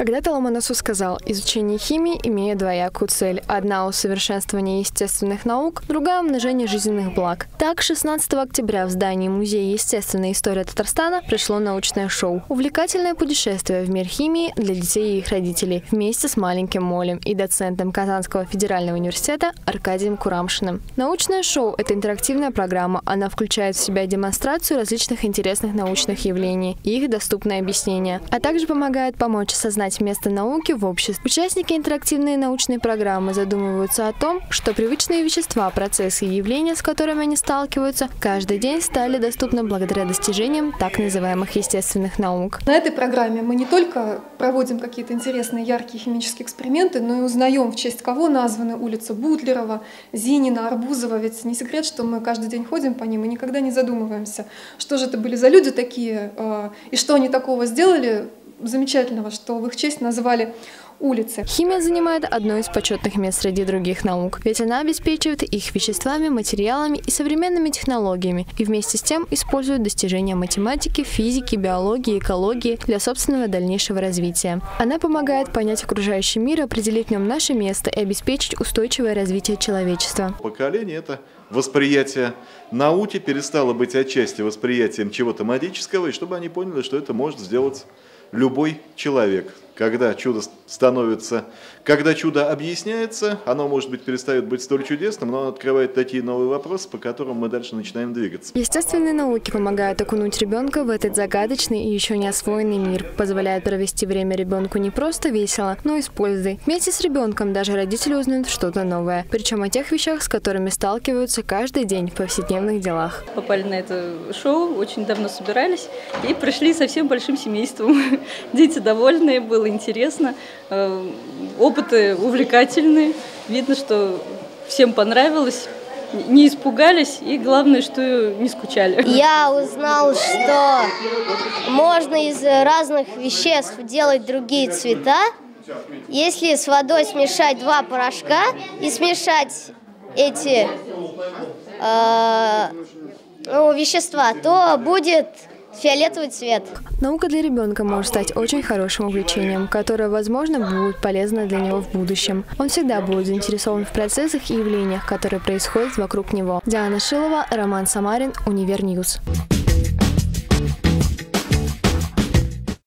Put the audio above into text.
Когда-то Ломоносов сказал, изучение химии имеет двоякую цель. Одна – усовершенствование естественных наук, другая – умножение жизненных благ. Так, 16 октября в здании Музея естественной истории Татарстана пришло научное шоу. Увлекательное путешествие в мир химии для детей и их родителей вместе с маленьким Молем и доцентом Казанского федерального университета Аркадием Курамшиным. Научное шоу – это интерактивная программа. Она включает в себя демонстрацию различных интересных научных явлений и их доступное объяснение, а также помогает помочь осознать место науки в обществе. Участники интерактивной научной программы задумываются о том, что привычные вещества, процессы и явления, с которыми они сталкиваются, каждый день стали доступны благодаря достижениям так называемых естественных наук. На этой программе мы не только проводим какие-то интересные яркие химические эксперименты, но и узнаем, в честь кого названы улица Бутлерова, Зинина, Арбузова. Ведь не секрет, что мы каждый день ходим по ним и никогда не задумываемся, что же это были за люди такие, э, и что они такого сделали замечательного, что в их честь назвали улицы. Химия занимает одно из почетных мест среди других наук, ведь она обеспечивает их веществами, материалами и современными технологиями, и вместе с тем использует достижения математики, физики, биологии, экологии для собственного дальнейшего развития. Она помогает понять окружающий мир, определить в нем наше место и обеспечить устойчивое развитие человечества. Поколение это восприятие науки перестало быть отчасти восприятием чего-то магического, и чтобы они поняли, что это может сделать любой человек. Когда чудо становится, когда чудо объясняется, оно, может быть, перестает быть столь чудесным, но оно открывает такие новые вопросы, по которым мы дальше начинаем двигаться. Естественные науки помогают окунуть ребенка в этот загадочный и еще не освоенный мир, позволяют провести время ребенку не просто весело, но и с пользой. Вместе с ребенком даже родители узнают что-то новое, причем о тех вещах, с которыми сталкиваются каждый день в повседневных делах. Попали на это шоу, очень давно собирались и пришли совсем большим семейством. Дети довольные, было интересно, э, опыты увлекательные. Видно, что всем понравилось, не испугались и, главное, что не скучали. Я узнал, что можно из разных веществ делать другие цвета. Если с водой смешать два порошка и смешать эти э, ну, вещества, то будет фиолетовый цвет. Наука для ребенка может стать очень хорошим увлечением, которое, возможно, будет полезно для него в будущем. Он всегда будет заинтересован в процессах и явлениях, которые происходят вокруг него. Диана Шилова, Роман Самарин, Univer News. News.